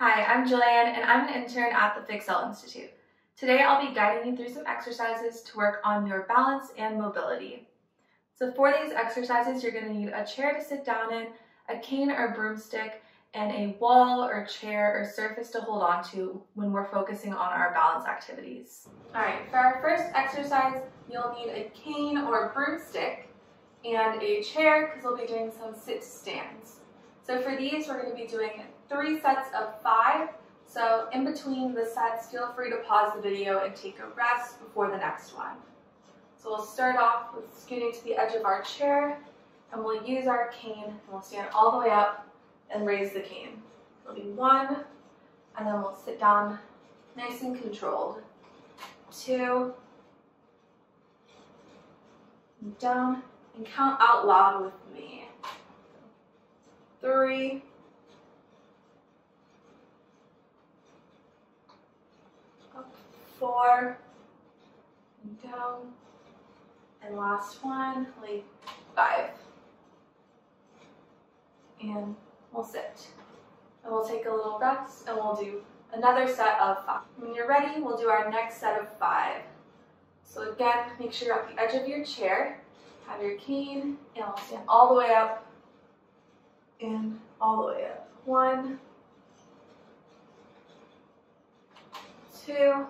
Hi, I'm Julianne and I'm an intern at the FIXEL Institute. Today I'll be guiding you through some exercises to work on your balance and mobility. So for these exercises, you're going to need a chair to sit down in, a cane or broomstick, and a wall or chair or surface to hold on to when we're focusing on our balance activities. All right, for our first exercise, you'll need a cane or broomstick and a chair because we'll be doing some sit stands. So for these, we're going to be doing three sets of five. So in between the sets, feel free to pause the video and take a rest before the next one. So we'll start off with scooting to the edge of our chair and we'll use our cane and we'll stand all the way up and raise the cane. It'll be one and then we'll sit down nice and controlled. Two, down and count out loud with me three, up, four, and down, and last one, like five. And we'll sit. And we'll take a little rest and we'll do another set of five. When you're ready, we'll do our next set of five. So again, make sure you're at the edge of your chair, have your cane, and I'll stand all the way up and all the way up. One, two,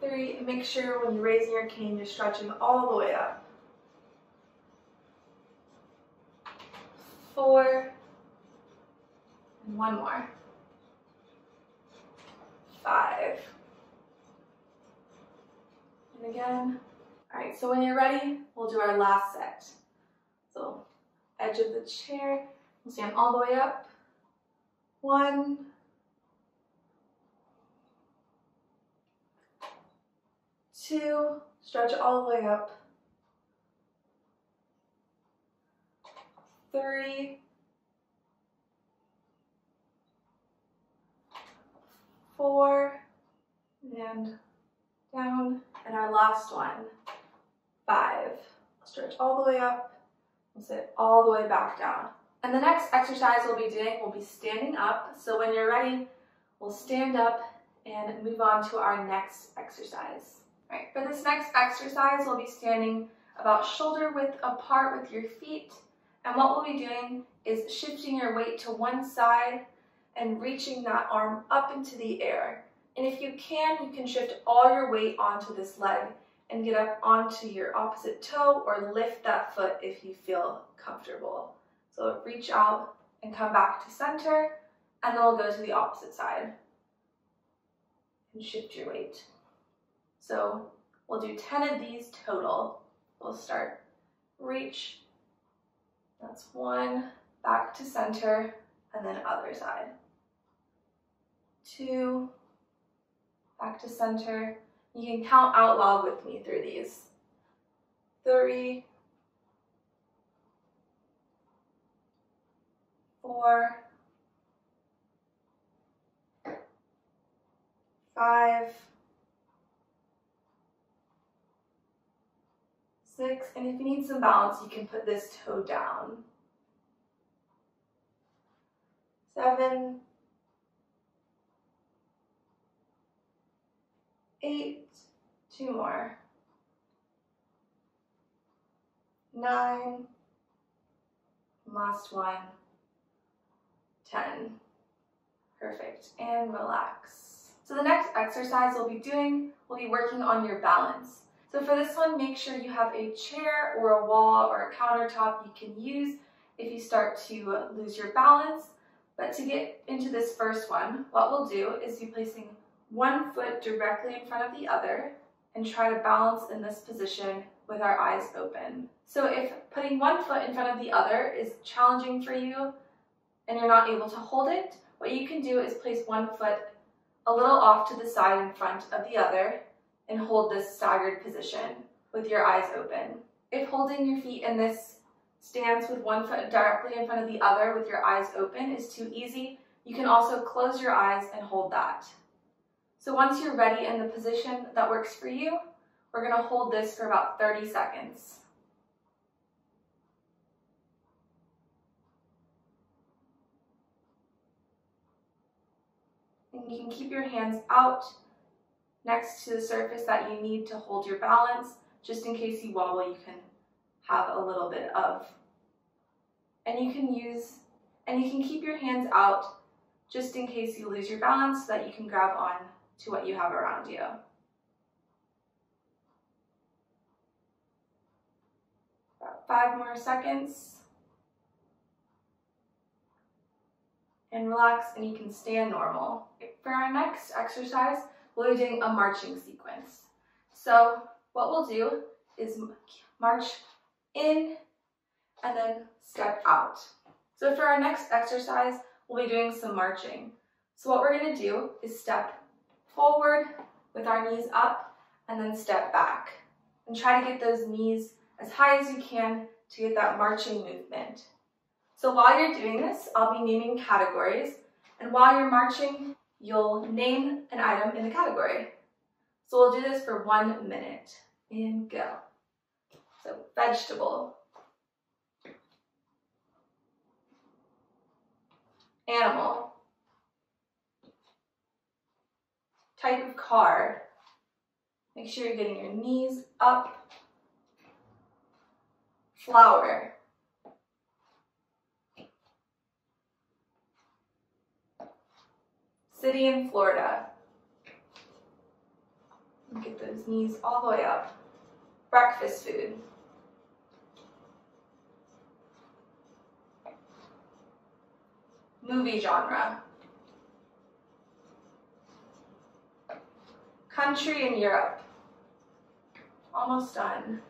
three, make sure when you're raising your cane, you're stretching all the way up. Four, and one more. Five. And again. All right, so when you're ready, we'll do our last set. So edge of the chair, we'll stand all the way up. One, two, stretch all the way up. Three, four, and down, and our last one five. Stretch all the way up, we'll sit all the way back down. And the next exercise we'll be doing will be standing up. So when you're ready, we'll stand up and move on to our next exercise. All right, for this next exercise, we'll be standing about shoulder width apart with your feet. And what we'll be doing is shifting your weight to one side and reaching that arm up into the air. And if you can, you can shift all your weight onto this leg and get up onto your opposite toe or lift that foot if you feel comfortable. So reach out and come back to center and then we'll go to the opposite side and shift your weight. So we'll do 10 of these total. We'll start reach, that's one, back to center, and then other side. Two, back to center, you can count out loud with me through these. Three, four, five, six, and if you need some balance, you can put this toe down. Seven, eight, two more, nine, last one, 10. Perfect, and relax. So the next exercise we'll be doing, we'll be working on your balance. So for this one, make sure you have a chair or a wall or a countertop you can use if you start to lose your balance. But to get into this first one, what we'll do is be placing one foot directly in front of the other and try to balance in this position with our eyes open. So if putting one foot in front of the other is challenging for you and you're not able to hold it, what you can do is place one foot a little off to the side in front of the other and hold this staggered position with your eyes open. If holding your feet in this stance with one foot directly in front of the other with your eyes open is too easy, you can also close your eyes and hold that. So once you're ready in the position that works for you, we're gonna hold this for about 30 seconds. And you can keep your hands out next to the surface that you need to hold your balance. Just in case you wobble, you can have a little bit of. And you can use, and you can keep your hands out just in case you lose your balance so that you can grab on to what you have around you. About five more seconds. And relax and you can stand normal. For our next exercise, we'll be doing a marching sequence. So what we'll do is march in and then step out. So for our next exercise, we'll be doing some marching. So what we're gonna do is step forward with our knees up and then step back. And try to get those knees as high as you can to get that marching movement. So while you're doing this, I'll be naming categories. And while you're marching, you'll name an item in the category. So we'll do this for one minute. And go. So vegetable. Animal. Type of car. Make sure you're getting your knees up. Flower. City in Florida. Get those knees all the way up. Breakfast food. Movie genre. Country in Europe. Almost done.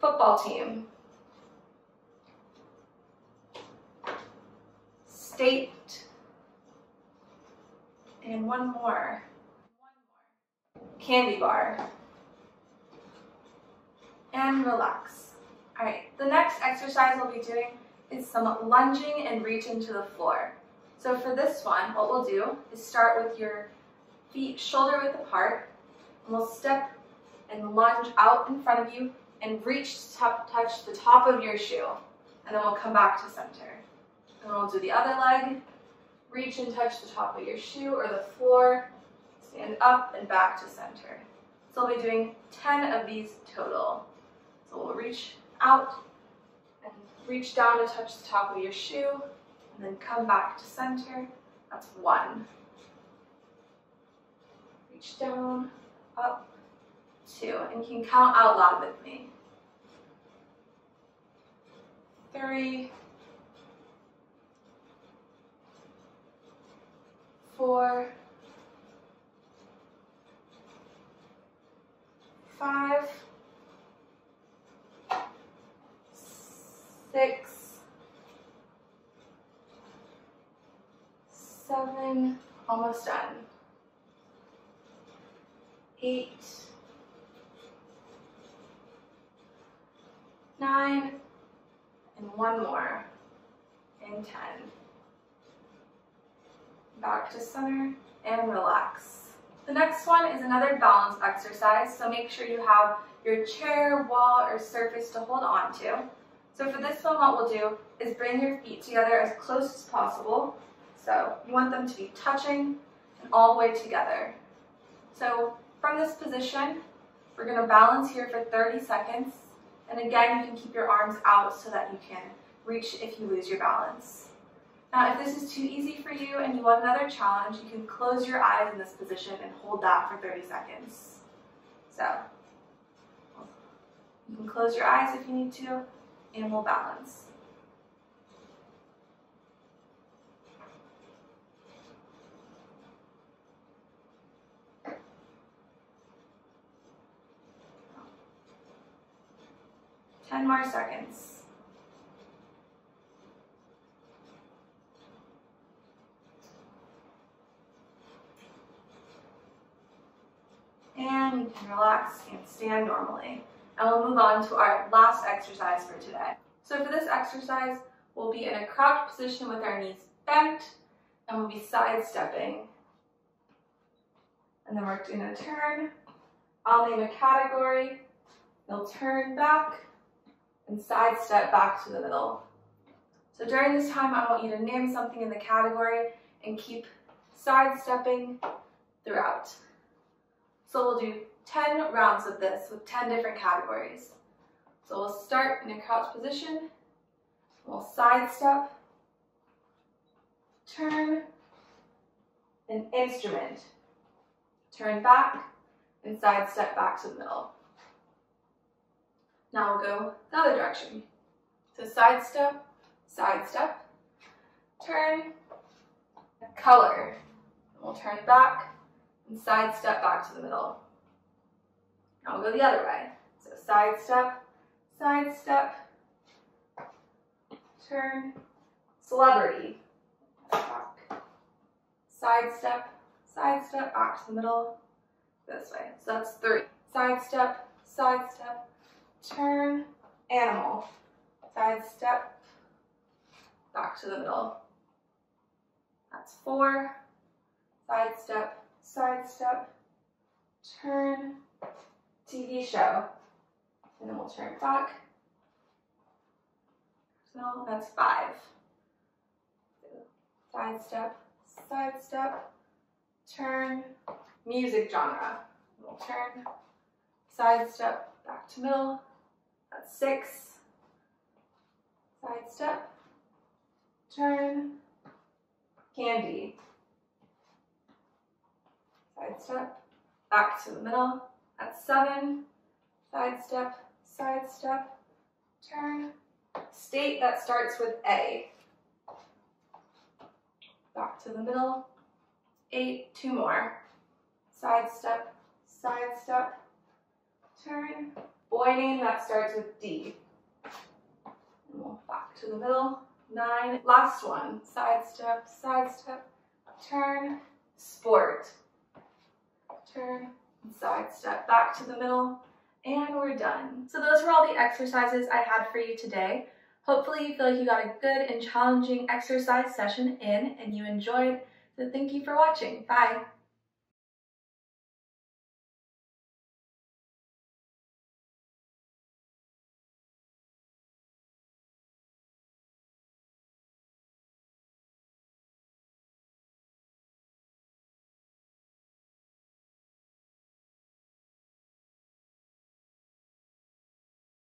Football team. State. And one more. Candy bar. And relax. All right, the next exercise we'll be doing is some lunging and reaching to the floor. So for this one, what we'll do is start with your feet shoulder width apart, and we'll step and lunge out in front of you and reach to touch the top of your shoe. And then we'll come back to center. And we'll do the other leg, reach and touch the top of your shoe or the floor, stand up and back to center. So we'll be doing 10 of these total. So we'll reach out and reach down to touch the top of your shoe, and then come back to center. That's one reach down, up, two, and you can count out loud with me. Three, four, five, six, seven, almost done eight, nine, and one more, and 10. Back to center and relax. The next one is another balance exercise, so make sure you have your chair, wall, or surface to hold on to. So for this one, what we'll do is bring your feet together as close as possible. So you want them to be touching and all the way together. So from this position, we're going to balance here for 30 seconds. And again, you can keep your arms out so that you can reach if you lose your balance. Now, if this is too easy for you and you want another challenge, you can close your eyes in this position and hold that for 30 seconds. So, you can close your eyes if you need to, and we'll balance. 10 more seconds. And you can relax and stand normally. And we'll move on to our last exercise for today. So for this exercise, we'll be in a crouched position with our knees bent, and we'll be sidestepping. And then we're to turn. I'll name a category. You'll turn back, and sidestep back to the middle. So during this time, I want you to name something in the category and keep sidestepping throughout. So we'll do 10 rounds of this with 10 different categories. So we'll start in a crouch position, we'll sidestep, turn, an instrument, turn back, and sidestep back to the middle. Now we'll go the other direction. So sidestep, sidestep, turn, color. We'll turn back and sidestep back to the middle. Now we'll go the other way. So sidestep, sidestep, turn, celebrity, back, sidestep, sidestep, back to the middle, this way. So that's three. Sidestep, sidestep, turn, animal, sidestep, back to the middle. That's four. Sidestep, sidestep, turn, TV show. And then we'll turn back. So that's five. Sidestep, sidestep, turn, music genre. We'll turn, sidestep, back to middle. That's six. side step, turn, candy. side step, back to the middle. That's seven. side step, side step, turn. State that starts with A. Back to the middle. Eight, two more. side step, sidestep, turn. Boy name that starts with D. And we'll back to the middle. Nine, last one. Sidestep, sidestep, turn. Sport. Turn, sidestep back to the middle, and we're done. So those were all the exercises I had for you today. Hopefully you feel like you got a good and challenging exercise session in and you enjoyed. So thank you for watching. Bye.